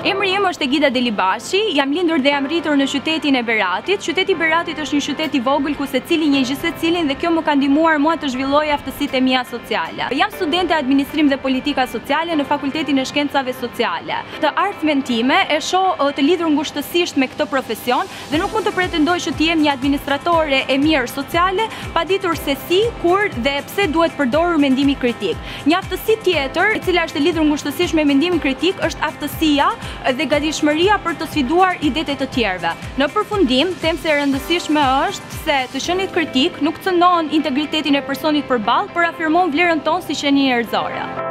Emri im është Egida Delibashi, jam lindur dhe jam rritur në qytetin e Beratit. Qyteti i Beratit është një qytet i vogël ku secili njeh gjithsecilin dhe kjo më ka ndihmuar mua të zhvilloj aftësitë e mia sociale. Jam studente administrim dhe politika sociale në fakultetin e shkencave sociale. Të ardhmen time e shoh të lidhur ngushtësisht me këtë profesion, Dhe nuk mund të pretendoj që të jem një administratore e mirë sociale, pa ditur se si, kur dhe pse duhet përdorur mendimi kritik. Një aftësi tjetër, e cila është e lidhur ngushtësisht me mendimin kritik, është aftësia dhe gatishmëria për të sfiduar idetë e të tjerëve. Në përfundim, them se e rëndësishme është se të qenit kritik nuk cënon integritetin e personit përballë, por afirmon vlerën tonë si qenie njerëzore.